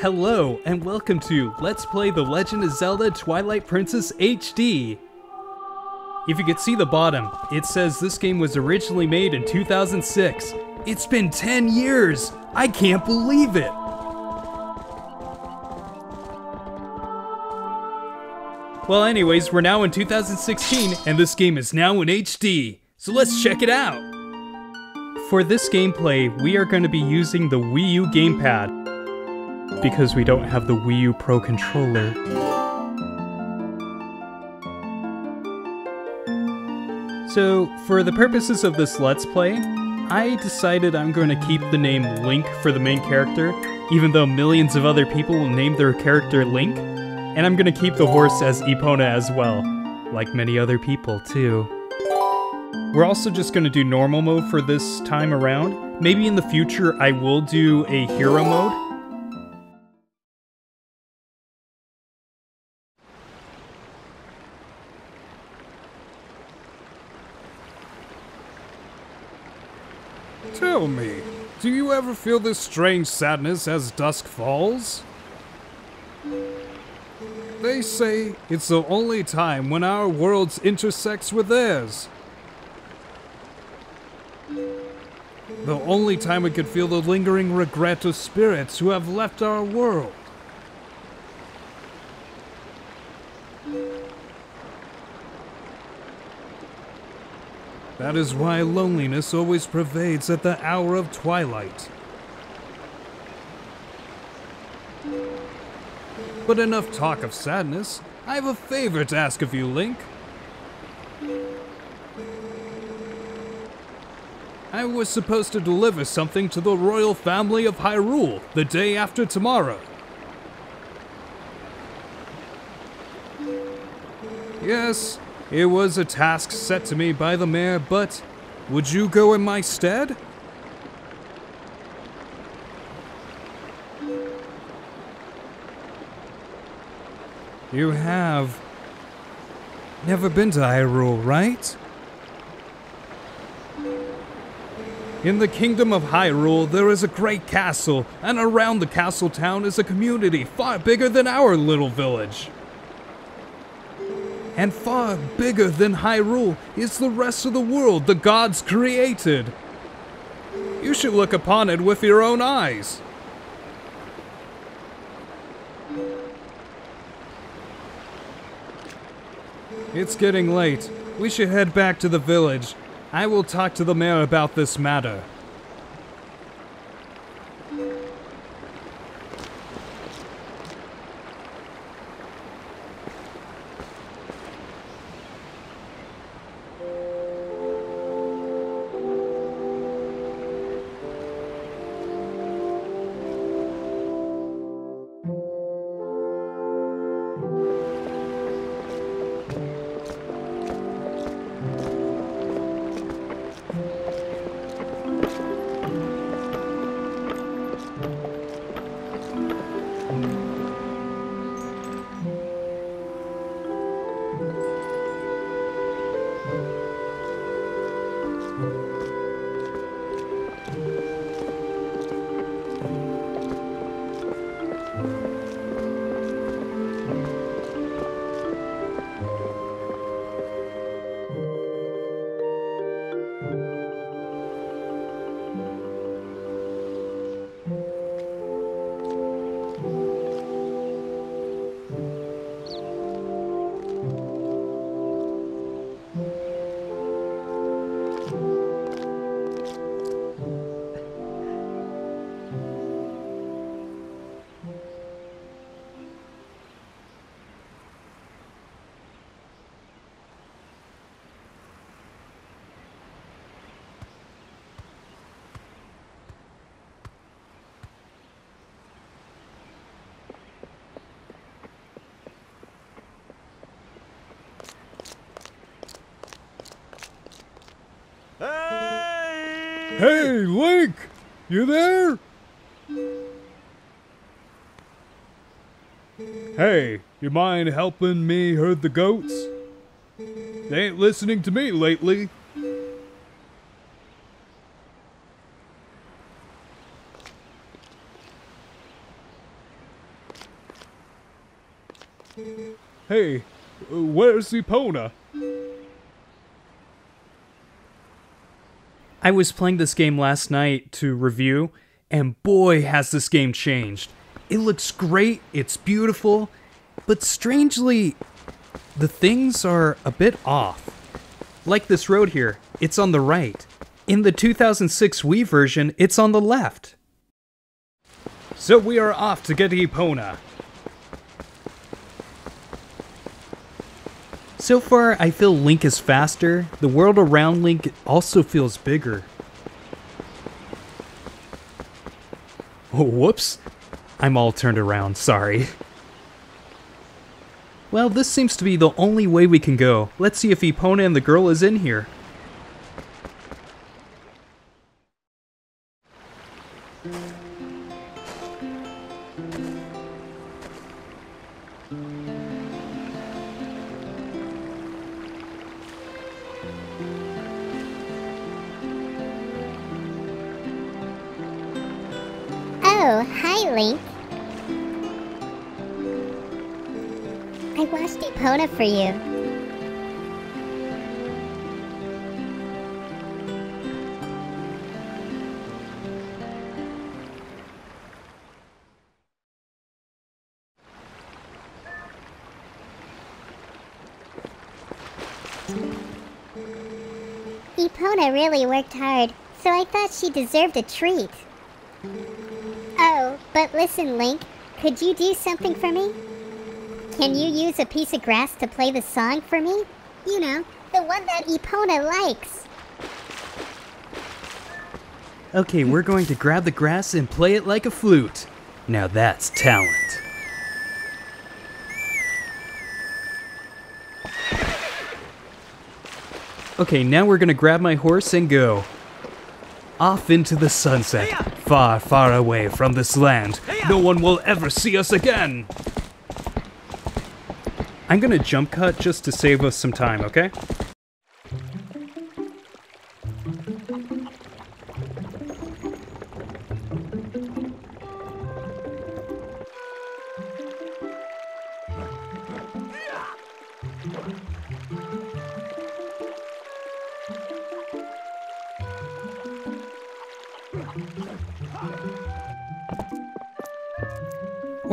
Hello, and welcome to Let's Play The Legend of Zelda Twilight Princess HD. If you could see the bottom, it says this game was originally made in 2006. It's been 10 years! I can't believe it! Well, anyways, we're now in 2016, and this game is now in HD. So let's check it out! For this gameplay, we are going to be using the Wii U gamepad, because we don't have the Wii U Pro controller. So, for the purposes of this Let's Play, I decided I'm going to keep the name Link for the main character, even though millions of other people will name their character Link, and I'm going to keep the horse as Epona as well, like many other people too. We're also just going to do normal mode for this time around. Maybe in the future I will do a hero mode. Tell me, do you ever feel this strange sadness as dusk falls? They say it's the only time when our worlds intersects with theirs. The only time we could feel the lingering regret of spirits who have left our world. That is why loneliness always pervades at the hour of twilight. But enough talk of sadness. I have a favor to ask of you, Link. I was supposed to deliver something to the royal family of Hyrule the day after tomorrow. Yes, it was a task set to me by the mayor, but would you go in my stead? You have never been to Hyrule, right? In the kingdom of Hyrule, there is a great castle, and around the castle town is a community far bigger than our little village. And far bigger than Hyrule is the rest of the world the gods created. You should look upon it with your own eyes. It's getting late. We should head back to the village. I will talk to the mayor about this matter. Hey, Link! You there? Hey, you mind helping me herd the goats? They ain't listening to me lately. Hey, where's Epona? I was playing this game last night to review, and boy, has this game changed. It looks great, it's beautiful, but strangely, the things are a bit off. Like this road here, it's on the right. In the 2006 Wii version, it's on the left. So we are off to get Epona. So far, I feel Link is faster. The world around Link also feels bigger. Oh, whoops. I'm all turned around, sorry. Well, this seems to be the only way we can go. Let's see if Epona and the girl is in here. Hi, Link. I washed Epona for you. Epona really worked hard, so I thought she deserved a treat. But listen, Link, could you do something for me? Can you use a piece of grass to play the song for me? You know, the one that Epona likes. Okay, we're going to grab the grass and play it like a flute. Now that's talent. Okay, now we're gonna grab my horse and go. Off into the sunset, far, far away from this land. No one will ever see us again. I'm gonna jump cut just to save us some time, okay?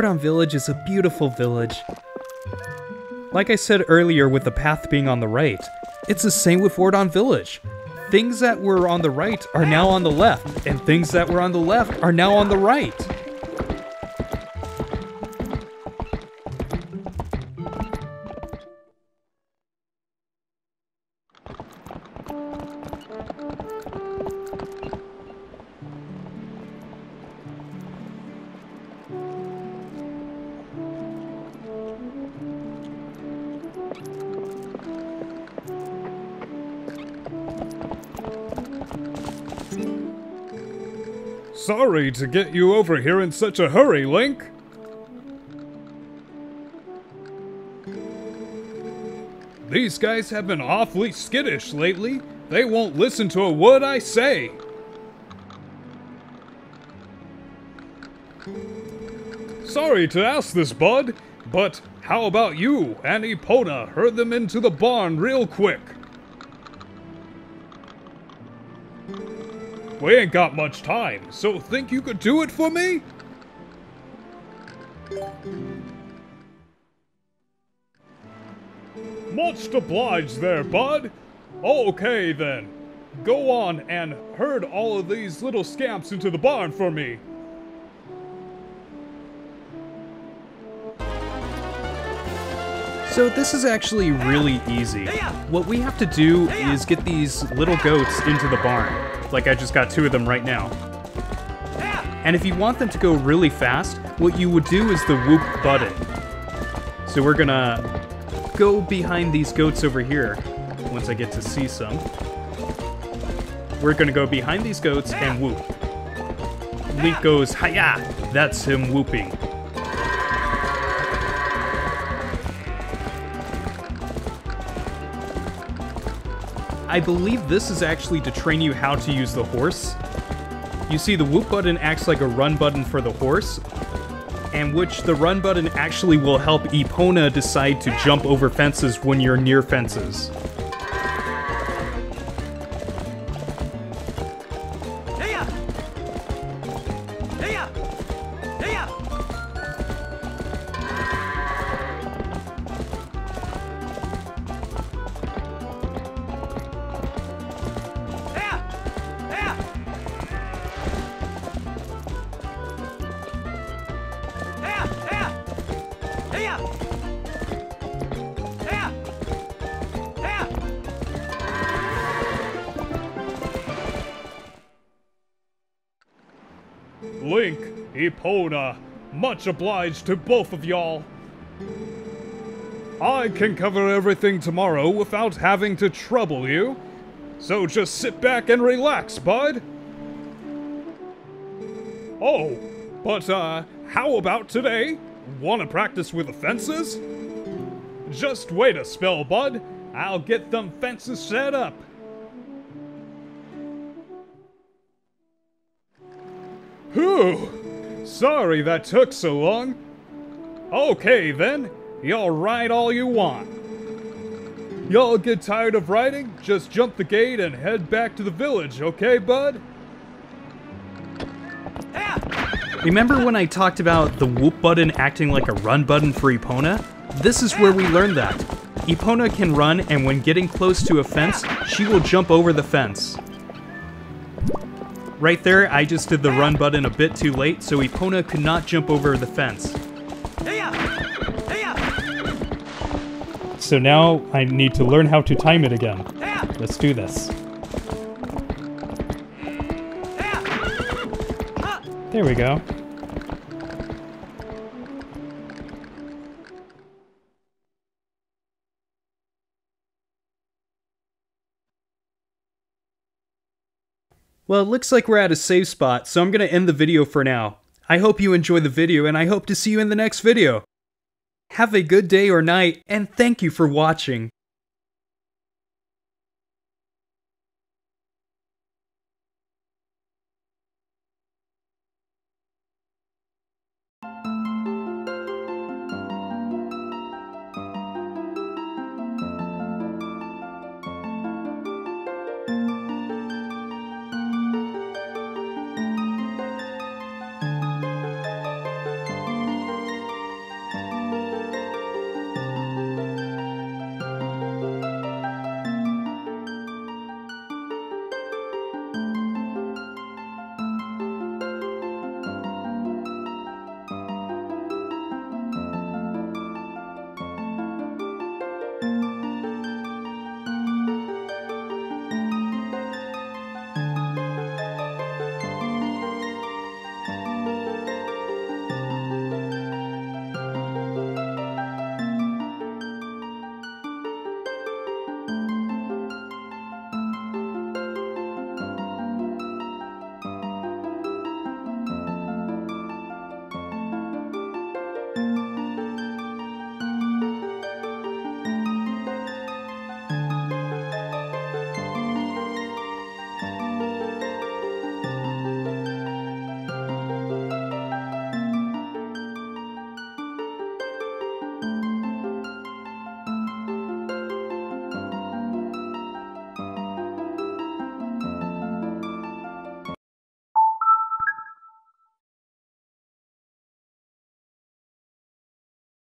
Ordon Village is a beautiful village. Like I said earlier with the path being on the right, it's the same with Ordon Village. Things that were on the right are now on the left, and things that were on the left are now on the right. Sorry to get you over here in such a hurry, Link. These guys have been awfully skittish lately. They won't listen to a word I say. Sorry to ask this, bud, but how about you and Epona herd them into the barn real quick? We ain't got much time, so think you could do it for me? Much obliged there, bud. Okay then. Go on and herd all of these little scamps into the barn for me. So this is actually really easy. What we have to do is get these little goats into the barn. Like I just got two of them right now. And if you want them to go really fast, what you would do is the whoop button. So we're gonna go behind these goats over here, once I get to see some. We're gonna go behind these goats and whoop. Link goes, hiya! That's him whooping. I believe this is actually to train you how to use the horse. You see, the whoop button acts like a run button for the horse, and which the run button actually will help Epona decide to jump over fences when you're near fences. Link, Epona, much obliged to both of y'all. I can cover everything tomorrow without having to trouble you. So just sit back and relax, bud. Oh, but uh, how about today? Wanna practice with the fences? Just wait a spell, bud. I'll get them fences set up. Whew! Sorry that took so long. Okay then, y'all ride all you want. Y'all get tired of riding? Just jump the gate and head back to the village, okay, bud? Remember when I talked about the whoop button acting like a run button for Epona? This is where we learned that. Epona can run, and when getting close to a fence, she will jump over the fence. Right there, I just did the run button a bit too late, so Epona could not jump over the fence. So now I need to learn how to time it again. Let's do this. There we go. Well, it looks like we're at a safe spot, so I'm going to end the video for now. I hope you enjoy the video, and I hope to see you in the next video. Have a good day or night, and thank you for watching.